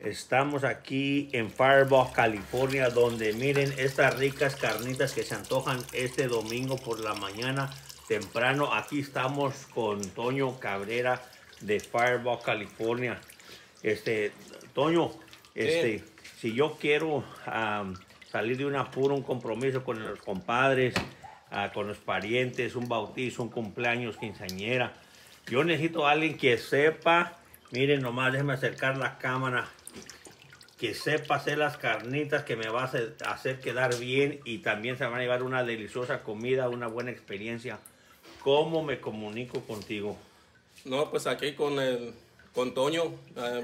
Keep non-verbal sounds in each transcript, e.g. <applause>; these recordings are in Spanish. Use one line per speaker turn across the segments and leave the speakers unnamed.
Estamos aquí en Fireball, California, donde miren estas ricas carnitas que se antojan este domingo por la mañana temprano. Aquí estamos con Toño Cabrera de Fireball, California. Este, Toño, este, si yo quiero salir de un apuro, un compromiso con los compadres, ah, con los parientes, un bautizo, un cumpleaños, quinceañera, yo necesito a alguien que sepa, miren nomás, déjenme acercar la cámara que sepa hacer las carnitas que me va a hacer, quedar bien y también se van a llevar una deliciosa comida, una buena experiencia. ¿Cómo me comunico contigo?
No, pues aquí con el con Toño,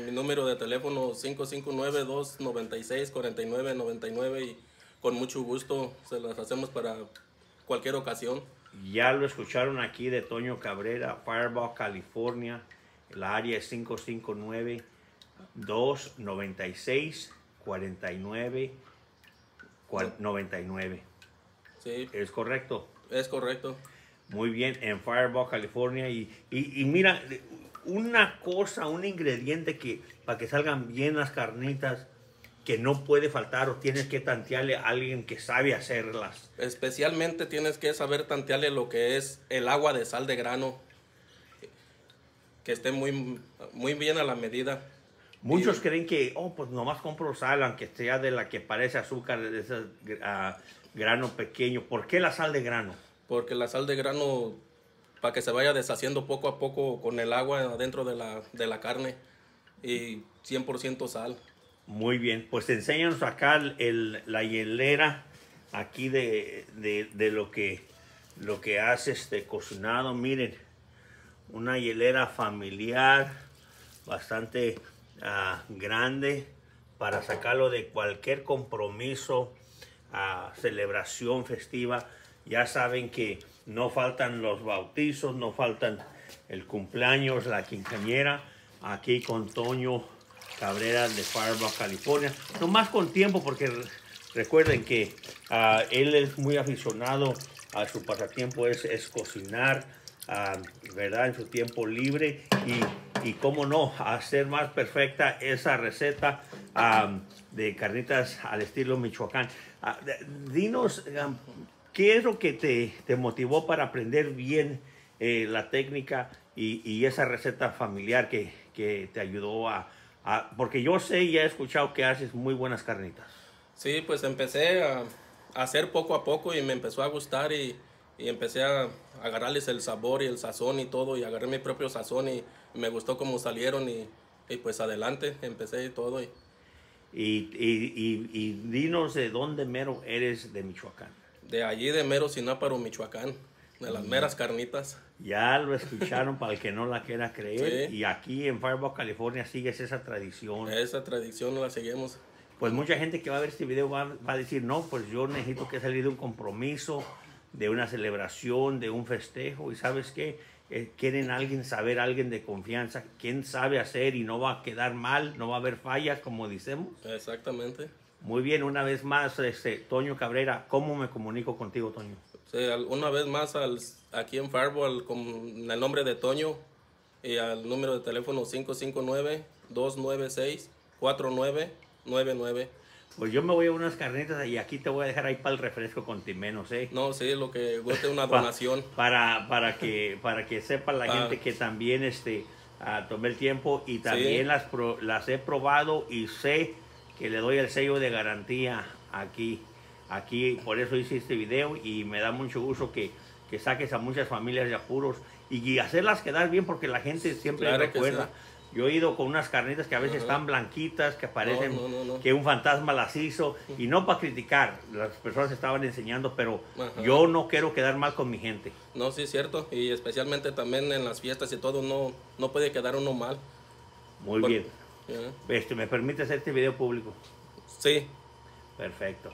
mi número de teléfono 559-296-4999 y con mucho gusto se las hacemos para cualquier ocasión.
Ya lo escucharon aquí de Toño Cabrera, Fireball, California. La área es 559 296 49 99.
Sí.
¿Es correcto?
Es correcto.
Muy bien, en Fireball, California. Y, y, mira, una cosa, un ingrediente que para que salgan bien las carnitas, que no puede faltar o tienes que tantearle a alguien que sabe hacerlas.
Especialmente tienes que saber tantearle lo que es el agua de sal de grano, que esté muy, muy bien a la medida.
Muchos creen que, oh, pues nomás compro sal, aunque sea de la que parece azúcar, de ese grano pequeño. ¿Por qué la sal de grano?
Porque la sal de grano, para que se vaya deshaciendo poco a poco con el agua dentro de la, de la carne y 100% sal.
Muy bien, pues enséñanos acá el, la hielera aquí de, de, lo que lo que hace este cocinado. Miren, una hielera familiar bastante grande para sacarlo de cualquier compromiso, a celebración festiva. Ya saben que no faltan los bautizos, no faltan el cumpleaños, la quinceañera. Aquí con Toño Cabrera de Fireball, California. No más con tiempo porque recuerden que ah, él es muy aficionado a su pasatiempo, es, cocinar, ¿verdad? En su tiempo libre y y cómo no, hacer más perfecta esa receta de carnitas al estilo Michoacán. Ah, dinos, ¿qué es lo que te, motivó para aprender bien eh, la técnica y, esa receta familiar que, te ayudó a, Porque yo sé y he escuchado que haces muy buenas carnitas.
Sí, pues empecé a, hacer poco a poco y me empezó a gustar y, y empecé a agarrarles el sabor y el sazón y todo y agarré mi propio sazón y me gustó cómo salieron y, pues adelante, empecé y todo. Y,
y, dinos de dónde mero eres de Michoacán.
De allí de mero Sináparo, Michoacán, de las meras carnitas.
Ya lo escucharon para el que no la quiera creer. Y aquí en Fireball, California, sigues esa tradición.
Esa tradición la seguimos.
Pues mucha gente que va a ver este video va, va a decir, no, pues yo necesito que salir de un compromiso, de una celebración, de un festejo. Y sabes qué? Eh, quieren alguien saber, alguien de confianza, quién sabe hacer y no va a quedar mal, no va a haber fallas, como decimos.
Exactamente.
Muy bien, una vez más, este, Toño Cabrera, ¿cómo me comunico contigo, Toño?
Sí, una vez más al, aquí en Fireball con el nombre de Toño y al número de teléfono 559-296-4999.
Pues yo me voy a unas carnitas y aquí te voy a dejar ahí para el refresco con menos, ¿eh?
No, sí, lo que guste una <laughs> donación.
para, para, que, para que sepa la ah. gente que también este, uh, tomé el tiempo y también las, las he probado y sé que le doy el sello de garantía aquí. Aquí, por eso hice este video y me da mucho gusto que, que saques a muchas familias de apuros y, hacerlas quedar bien porque la gente siempre recuerda. Yo he ido con unas carnitas que a veces están blanquitas, que parecen que un fantasma las hizo. Y no para criticar, las personas estaban enseñando, pero yo no quiero quedar mal con mi gente.
No, sí es cierto. Y especialmente también en las fiestas y todo, no, no puede quedar uno mal.
Muy bien. Este, ¿Me permite hacer este video público?
Sí.
Perfecto.